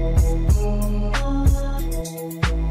Oh, oh, oh,